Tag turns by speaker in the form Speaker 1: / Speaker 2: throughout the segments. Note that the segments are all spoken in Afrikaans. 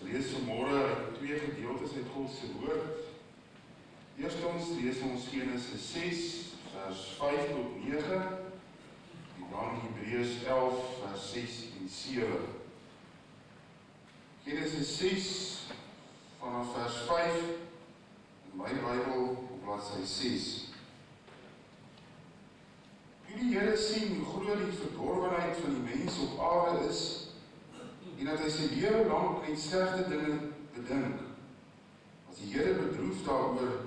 Speaker 1: Lees vanmôre uit twee gedeeltes uit God se woord. Eerstens lees ons Genesis 6 vers 5 tot 9 en dan Hebreërs 11 vers 6 en 7. Genesis 6 vanaf vers 5 in my Bybel op bladsy 6. Toe die Here sien hoe groot die verdorwenheid van die mens op aarde is en dat hy sy lewe lank net slegte dinge bedink. As die Here bedroef daaroor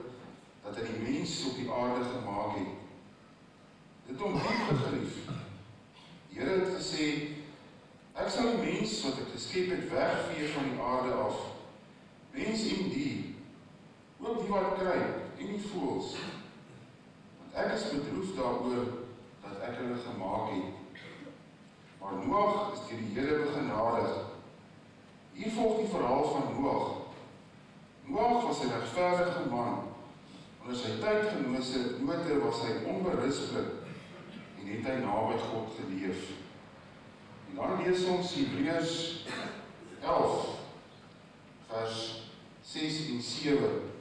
Speaker 1: dat hy die mens op die aarde gemaak het. Dit hom diep gegrief. Die Here het gesê ek sal die mens wat ek geskep het wegvee van die aarde af. Mens en dier. Ook die wat kruip en die voëls. Want ek is bedroef daaroor dat ek hulle gemaak het. Maar Noag is deur die Here. Hier volg die verhaal van Noag. Noag was 'n regverdige man. Onder sy tydgenose note was hy onberispelik en het hy naby God geleef. En dan lees ons Hebreërs 11 vers 6 en 7.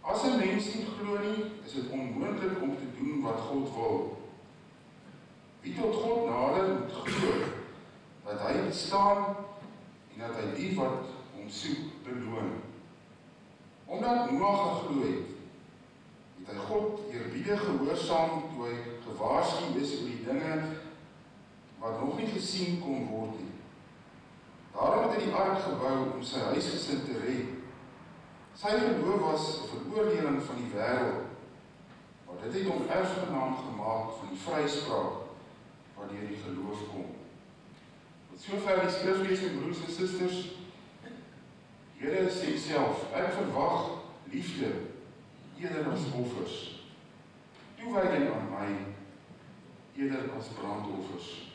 Speaker 1: As 'n mens nie glo nie, is dit onmoontlik om te doen wat God wil. Wie tot God glo dat hy bestaan en dat hy die wat hom soek beloon. Omdat Noag geglo het, het hy God eerbiedig gehoorsaam toe hy gewaarsku is oor die dinge wat nog nie gesien kon word nie. Daarom het hy die ark gebou om sy huisgesin te red. Sy geloof was 'n veroordeling van die wêreld, maar dit het hom erfgenaam gemaak van die vryspraak wanneer die geloof kom. Tot sover die skriflesing broers en susters. Here sê self, ek verwag liefde eerder as offers. Toewyding aan my eerder as brandoffers.